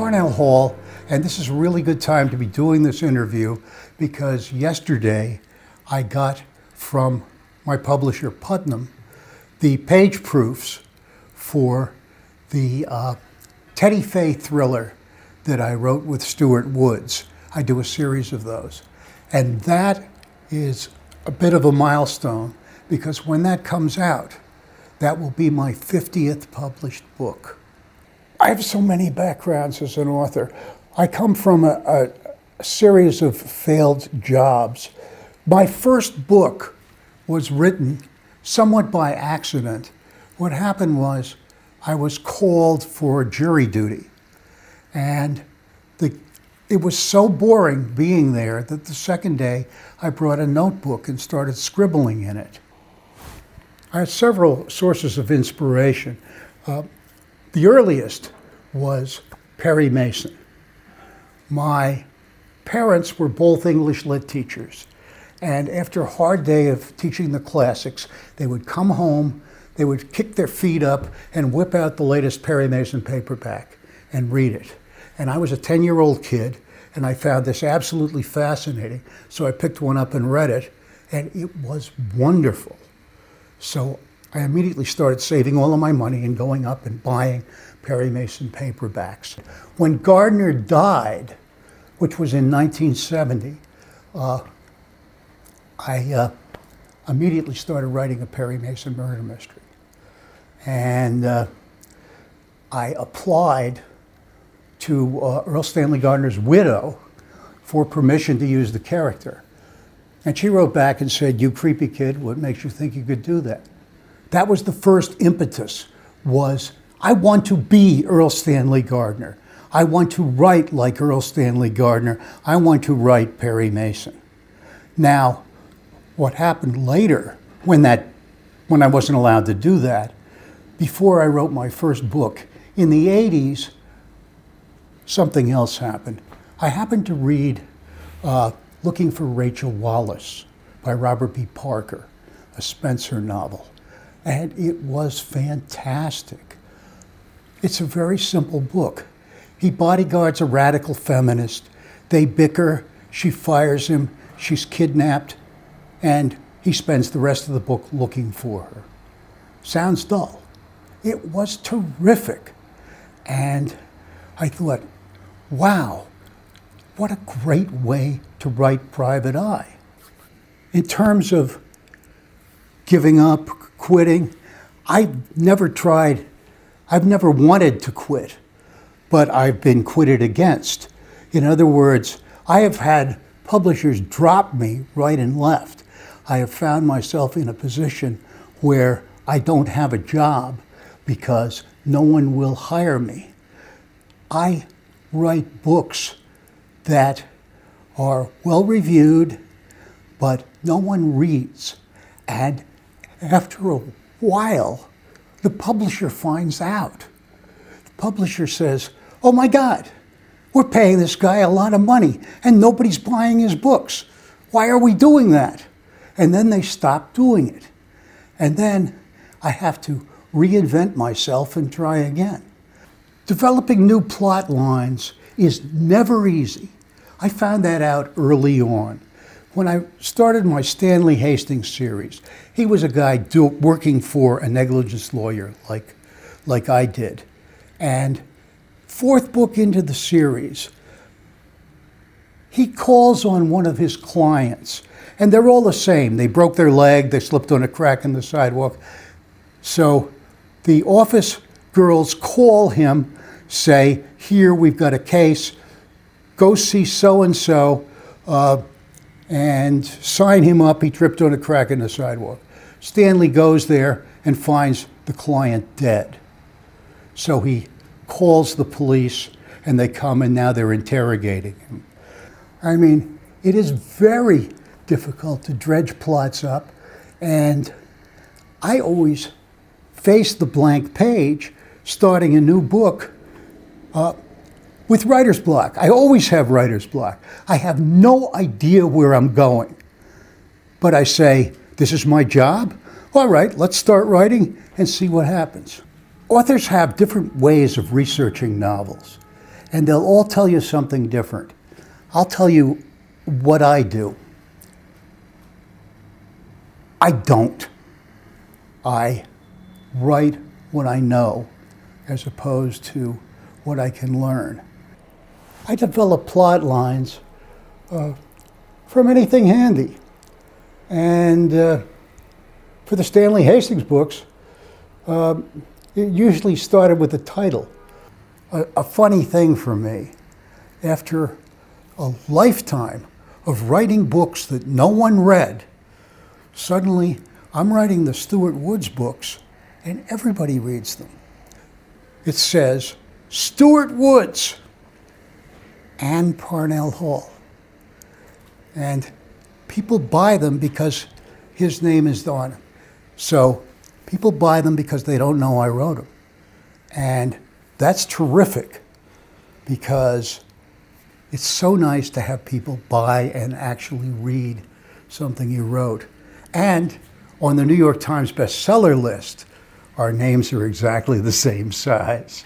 Hall, and this is a really good time to be doing this interview because yesterday I got from my publisher Putnam the page proofs for the uh, Teddy Fay thriller that I wrote with Stuart Woods. I do a series of those. And that is a bit of a milestone because when that comes out, that will be my 50th published book. I have so many backgrounds as an author. I come from a, a, series of failed jobs. My first book was written somewhat by accident. What happened was I was called for jury duty. And the, it was so boring being there that the second day I brought a notebook and started scribbling in it. I had several sources of inspiration. Uh, the earliest was Perry Mason. My parents were both English lit teachers. And after a hard day of teaching the classics, they would come home, they would kick their feet up and whip out the latest Perry Mason paperback and read it. And I was a 10 year old kid, and I found this absolutely fascinating. So I picked one up and read it, and it was wonderful. So I immediately started saving all of my money and going up and buying Perry Mason paperbacks. When Gardner died, which was in 1970, uh, I uh, immediately started writing a Perry Mason murder mystery. And uh, I applied to uh, Erle Stanley Gardner's widow for permission to use the character. And she wrote back and said, You creepy kid, what makes you think you could do that? That was the first impetus was I want to be Erle Stanley Gardner. I want to write like Erle Stanley Gardner. I want to write Perry Mason. Now, what happened later when that when I wasn't allowed to do that, before I wrote my first book, in the 80s, something else happened. I happened to read uh, Looking for Rachel Wallace by Robert B. Parker, a Spenser novel. And it was fantastic. It's a very simple book. He bodyguards a radical feminist. They bicker. She fires him. She's kidnapped. And he spends the rest of the book looking for her. Sounds dull. It was terrific. And I thought, wow, what a great way to write Private Eye. In terms of giving up, quitting, I've never tried, I've never wanted to quit, but I've been quitted against. In other words, I have had publishers drop me right and left. I have found myself in a position where I don't have a job because no one will hire me. I write books that are well reviewed, but no one reads. And after a while, the publisher finds out. The publisher says, Oh my God, we're paying this guy a lot of money and nobody's buying his books. Why are we doing that? And then they stop doing it. And then I have to reinvent myself and try again. Developing new plot lines is never easy. I found that out early on. When I started my Stanley Hastings series, he was a guy do, working for a negligence lawyer like, like I did. And fourth book into the series, he calls on one of his clients, and they're all the same. They broke their leg, they slipped on a crack in the sidewalk. So the office girls call him, say, Here, we've got a case, go see so and so and sign him up. He tripped on a crack in the sidewalk. Stanley goes there and finds the client dead. So he calls the police and they come and now they're interrogating him. I mean, it is very difficult to dredge plots up, and I always face the blank page starting a new book uh, with writer's block. I always have writer's block. I have no idea where I'm going. But I say, this is my job. All right, let's start writing and see what happens. Authors have different ways of researching novels. and they'll all tell you something different. I'll tell you what I do. I don't. I write what I know as opposed to what I can learn. I develop plot lines uh, from anything handy. And uh, for the Stanley Hastings books, um, it usually started with the title. A, a funny thing for me, after a lifetime of writing books that no one read, suddenly I'm writing the Stuart Woods books and everybody reads them. It says, Stuart Woods and Parnell Hall. And people buy them because his name is on them. So people buy them because they don't know I wrote them. And that's terrific because it's so nice to have people buy and actually read something you wrote. And on the New York Times bestseller list, our names are exactly the same size.